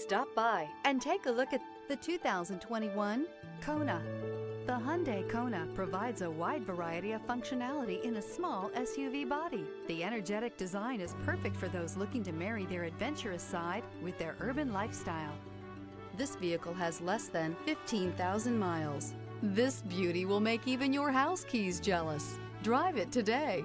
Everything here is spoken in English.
Stop by and take a look at the 2021 Kona. The Hyundai Kona provides a wide variety of functionality in a small SUV body. The energetic design is perfect for those looking to marry their adventurous side with their urban lifestyle. This vehicle has less than 15,000 miles. This beauty will make even your house keys jealous. Drive it today.